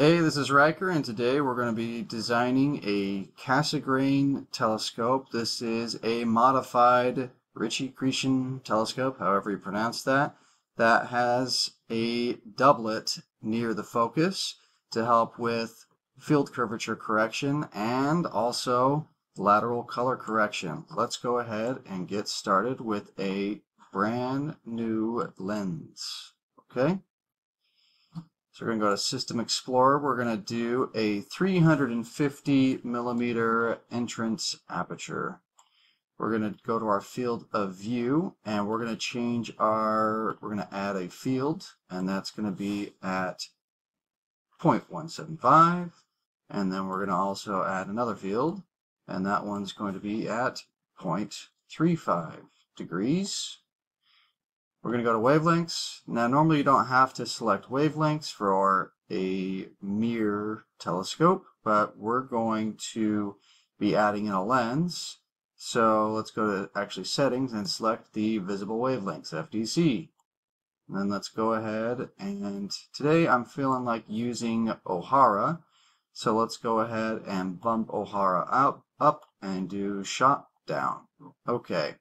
Hey, this is Ryker, and today we're going to be designing a Cassegrain telescope. This is a modified Ritchey-Chrétien telescope, however you pronounce that, that has a doublet near the focus to help with field curvature correction and also lateral color correction. Let's go ahead and get started with a brand new lens. Okay? So we're going to go to System Explorer. We're going to do a 350 millimeter entrance aperture. We're going to go to our field of view and we're going to change our, we're going to add a field and that's going to be at 0.175 and then we're going to also add another field and that one's going to be at 0.35 degrees we're going to go to wavelengths. Now, normally you don't have to select wavelengths for a mirror telescope, but we're going to be adding in a lens. So let's go to actually settings and select the visible wavelengths, FDC. And then let's go ahead and today I'm feeling like using Ohara. So let's go ahead and bump Ohara out, up and do Schott down. Okay.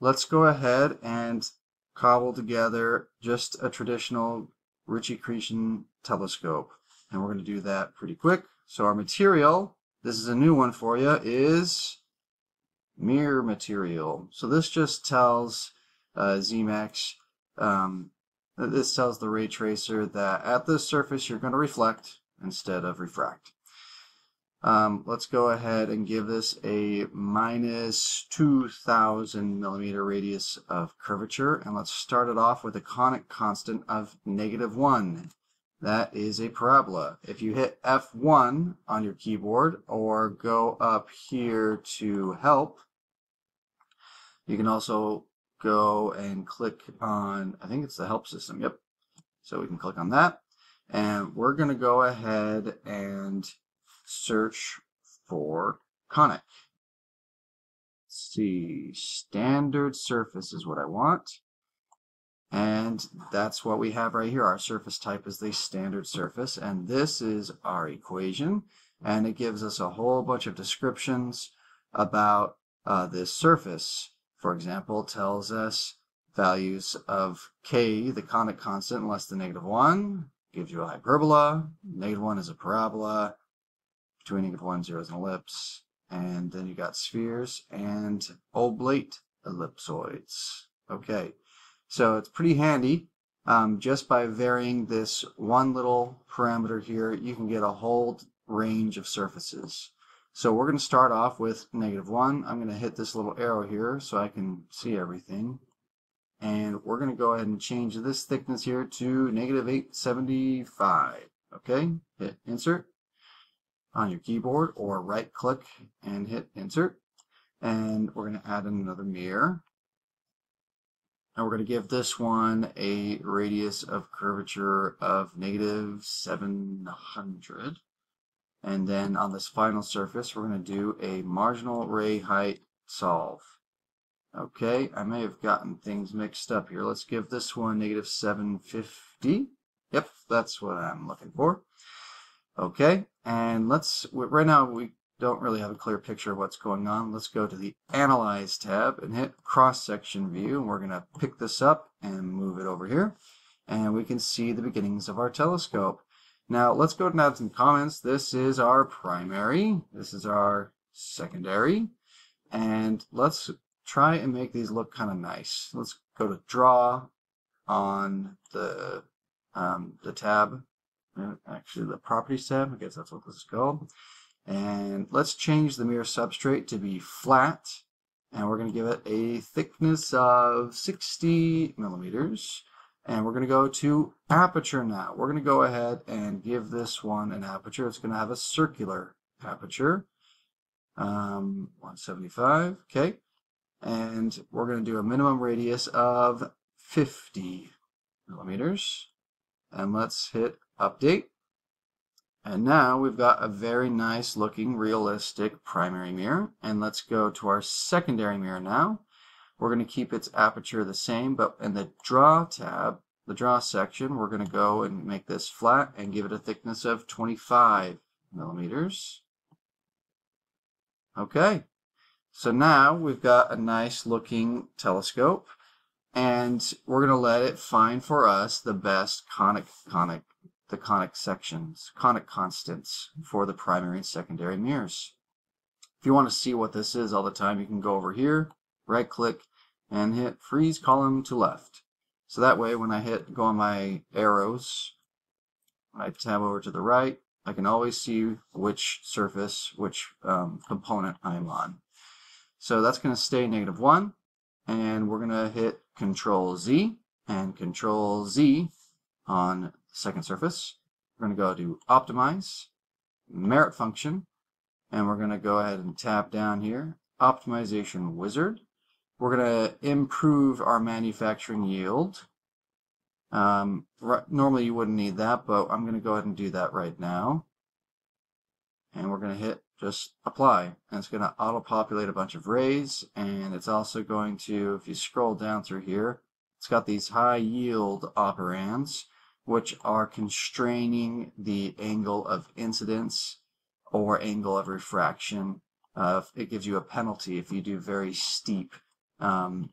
Let's go ahead and cobble together just a traditional Ritchey-Chrétien telescope. And we're going to do that pretty quick. So our material, this is a new one for you, is mirror material. So this just tells uh, Zemax, um, this tells the ray tracer that at this surface you're going to reflect instead of refract. Um, let's go ahead and give this a minus 2,000 millimeter radius of curvature. And let's start it off with a conic constant of negative 1. That is a parabola. If you hit F1 on your keyboard or go up here to help, you can also go and click on, I think it's the help system, yep. So we can click on that. And we're going to go ahead and search for conic. Let's see, standard surface is what I want. And that's what we have right here. Our surface type is the standard surface. And this is our equation. And it gives us a whole bunch of descriptions about uh, this surface. For example, tells us values of k, the conic constant, less than negative 1, gives you a hyperbola. Negative 1 is a parabola between negative 1, 0 is an ellipse. And then you got spheres and oblate ellipsoids. Okay, so it's pretty handy. Um, just by varying this one little parameter here, you can get a whole range of surfaces. So we're going to start off with negative 1. I'm going to hit this little arrow here so I can see everything. And we're going to go ahead and change this thickness here to negative 875. Okay, hit insert on your keyboard or right click and hit insert. And we're going to add another mirror. And we're going to give this one a radius of curvature of negative 700. And then on this final surface, we're going to do a marginal ray height solve. Okay, I may have gotten things mixed up here. Let's give this one negative 750. Yep, that's what I'm looking for. Okay, and let's, right now we don't really have a clear picture of what's going on. Let's go to the Analyze tab and hit Cross-Section View. And we're going to pick this up and move it over here. And we can see the beginnings of our telescope. Now, let's go and add some comments. This is our primary. This is our secondary. And let's try and make these look kind of nice. Let's go to Draw on the, um, the tab actually the properties tab, I guess that's what this is called. And let's change the mirror substrate to be flat. And we're going to give it a thickness of 60 millimeters. And we're going to go to aperture now. We're going to go ahead and give this one an aperture. It's going to have a circular aperture. Um, 175, okay. And we're going to do a minimum radius of 50 millimeters. And let's hit update. And now we've got a very nice looking realistic primary mirror. And let's go to our secondary mirror now. We're going to keep its aperture the same, but in the Draw tab, the draw section, we're going to go and make this flat and give it a thickness of 25 millimeters. Okay, so now we've got a nice looking telescope and we're going to let it find for us the best conic, conic, the conic sections, conic constants for the primary and secondary mirrors. If you want to see what this is all the time, you can go over here, right click, and hit freeze column to left. So that way when I hit go on my arrows, I tab over to the right, I can always see which surface, which um, component I'm on. So that's going to stay negative 1, and we're going to hit Control Z and Control Z on second surface. We're going to go to Optimize, Merit Function, and we're going to go ahead and tap down here, Optimization Wizard. We're going to improve our manufacturing yield. Um, normally you wouldn't need that, but I'm going to go ahead and do that right now. And we're going to hit just apply. And it's going to auto-populate a bunch of rays. And it's also going to, if you scroll down through here, it's got these high yield operands, which are constraining the angle of incidence or angle of refraction. Uh, it gives you a penalty if you do very steep um,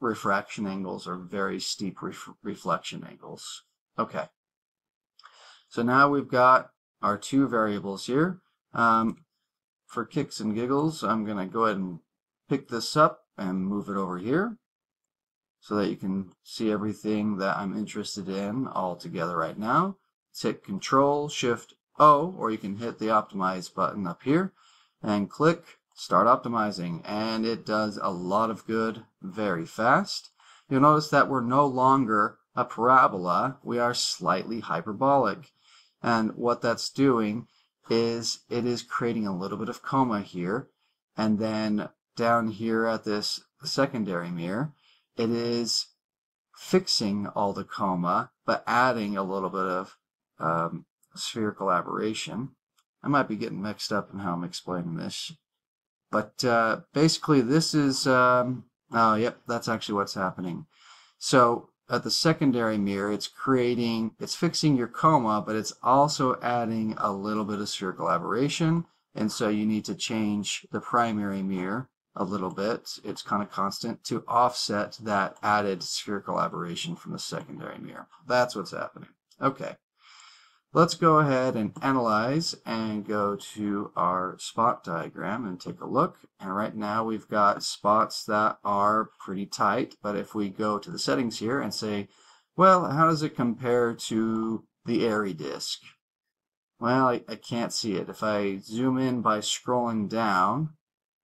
refraction angles or very steep ref reflection angles. Okay. So now we've got our two variables here. Um, for kicks and giggles, I'm going to go ahead and pick this up and move it over here so that you can see everything that I'm interested in all together right now. Hit Control Shift O, or you can hit the Optimize button up here and click start optimizing and it does a lot of good very fast. You'll notice that we're no longer a parabola, we are slightly hyperbolic. And what that's doing is it is creating a little bit of coma here and then down here at this secondary mirror it is fixing all the coma but adding a little bit of um, spherical aberration. I might be getting mixed up in how I'm explaining this but uh, basically, this is, um, oh, yep, that's actually what's happening. So at the secondary mirror, it's creating, it's fixing your coma, but it's also adding a little bit of spherical aberration. And so you need to change the primary mirror a little bit. It's conic constant to offset that added spherical aberration from the secondary mirror. That's what's happening. Okay. Let's go ahead and analyze and go to our spot diagram and take a look. And right now we've got spots that are pretty tight, but if we go to the settings here and say, well, how does it compare to the Airy disk? Well, I, I can't see it. If I zoom in by scrolling down,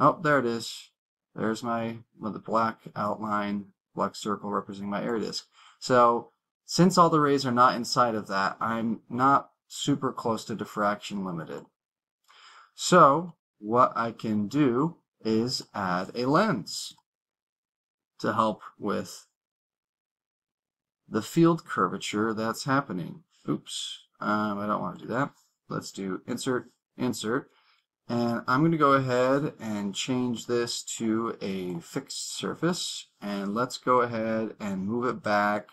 oh, there it is. There's my well, the black outline, black circle representing my Airy disk. So since all the rays are not inside of that, I'm not super close to diffraction limited. So what I can do is add a lens to help with the field curvature that's happening. Oops, um, I don't want to do that. Let's do insert, insert, and I'm going to go ahead and change this to a fixed surface, and let's go ahead and move it back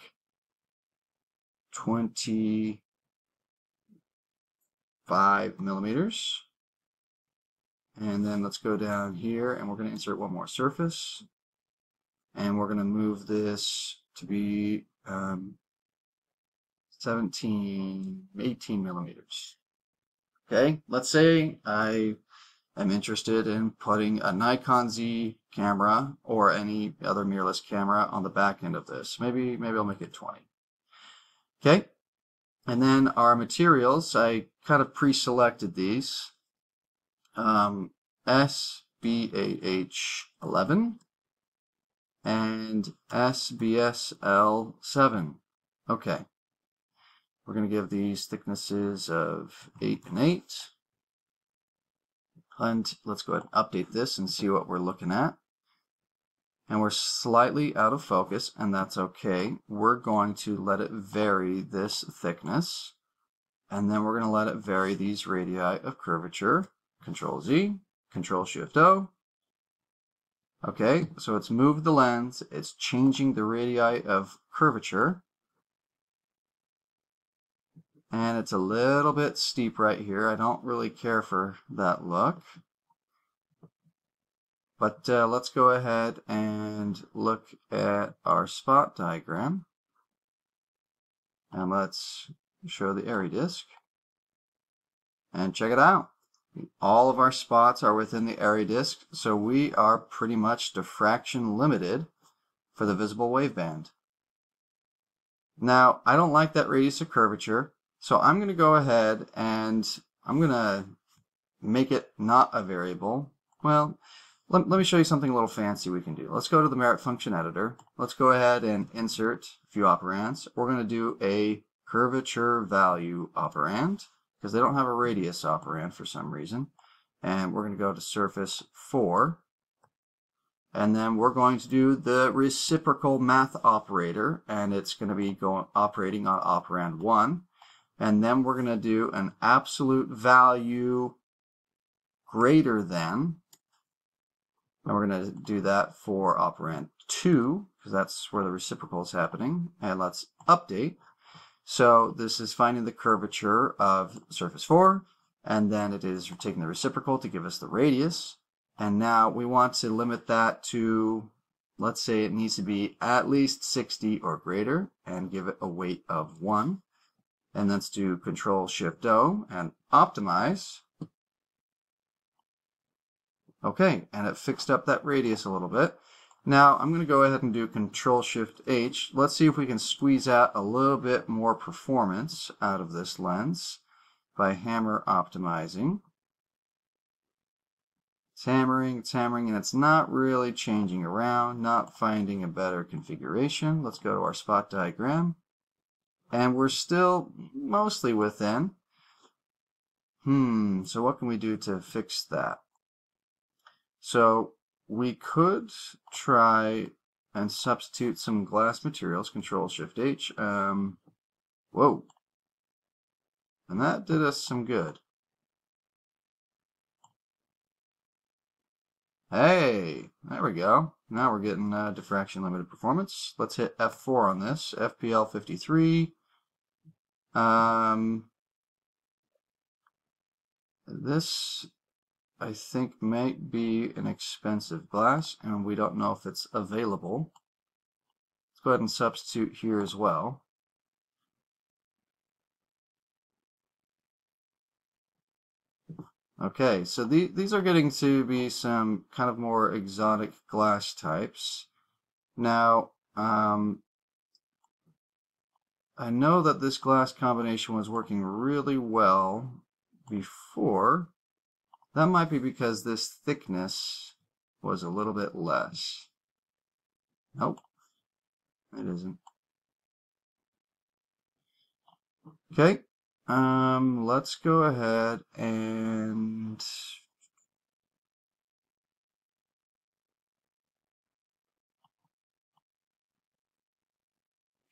25 millimeters. And then let's go down here and we're going to insert one more surface. And we're going to move this to be um, 17, 18 millimeters. Okay, let's say I am interested in putting a Nikon Z camera or any other mirrorless camera on the back end of this. Maybe, maybe I'll make it 20. Okay, and then our materials, I kind of pre-selected these. Um, S-BAH11 and S-BSL7. Okay, we're going to give these thicknesses of 8 and 8. And let's go ahead and update this and see what we're looking at and we're slightly out of focus, and that's okay. We're going to let it vary this thickness, and then we're going to let it vary these radii of curvature. Control Z, Control Shift O, Okay, so it's moved the lens, it's changing the radii of curvature. And it's a little bit steep right here. I don't really care for that look. But uh, let's go ahead and look at our spot diagram. And let's show the Airy disk. And check it out. All of our spots are within the Airy disk, so we are pretty much diffraction limited for the visible waveband. Now, I don't like that radius of curvature, so I'm going to go ahead and I'm going to make it not a variable. Well, let, let me show you something a little fancy we can do. Let's go to the merit function editor. Let's go ahead and insert a few operands. We're going to do a curvature value operand because they don't have a radius operand for some reason. And we're going to go to surface 4. And then we're going to do the reciprocal math operator, and it's going to be going operating on operand 1. And then we're going to do an absolute value greater than, and we're going to do that for operand 2, because that's where the reciprocal is happening. And let's update. So this is finding the curvature of surface 4, and then it is taking the reciprocal to give us the radius. And now we want to limit that to, let's say it needs to be at least 60 or greater, and give it a weight of 1. And let's do Control Shift O and optimize. Okay, and it fixed up that radius a little bit. Now I'm going to go ahead and do Control Shift H. Let's see if we can squeeze out a little bit more performance out of this lens by hammer optimizing. It's hammering, it's hammering, and it's not really changing around, not finding a better configuration. Let's go to our spot diagram. And we're still mostly within. Hmm, so what can we do to fix that? So we could try and substitute some glass materials, Control Shift H. Um, whoa. And that did us some good. Hey, there we go. Now we're getting uh, diffraction limited performance. Let's hit F4 on this. FPL 53. Um, this I think might be an expensive glass, and we don't know if it's available. Let's go ahead and substitute here as well. Okay, so the, these are getting to be some kind of more exotic glass types. Now, um, I know that this glass combination was working really well before, that might be because this thickness was a little bit less. Nope, it isn't. Okay, um, let's go ahead and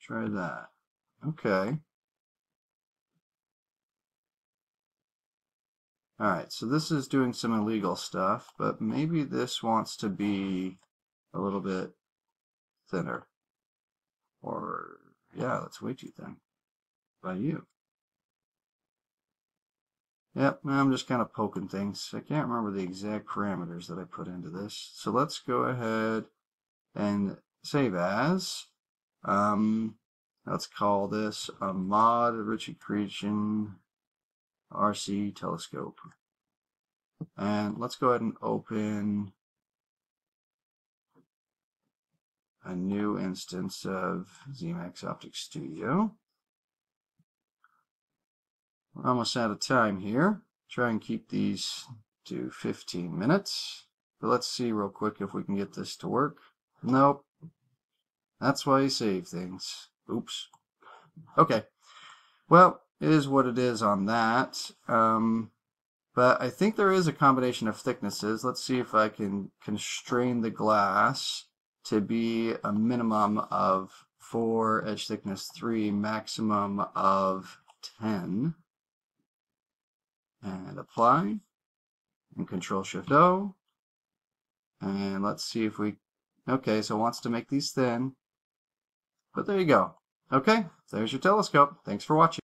try that. Okay. Alright, so this is doing some illegal stuff, but maybe this wants to be a little bit thinner. Or, yeah, that's way too thin. By you. Yep, I'm just kind of poking things. I can't remember the exact parameters that I put into this. So let's go ahead and save as. Um, let's call this a mod Ritchey-Chrétien RC telescope. And let's go ahead and open a new instance of Zemax Optics Studio. We're almost out of time here. Try and keep these to 15 minutes. But let's see real quick if we can get this to work. Nope. That's why you save things. Oops. Okay. Well, it is what it is on that. Um, but I think there is a combination of thicknesses. Let's see if I can constrain the glass to be a minimum of 4, edge thickness 3, maximum of 10. And apply. And Control Shift O. And let's see if we, okay, so wants to make these thin. But there you go. Okay, there's your telescope. Thanks for watching.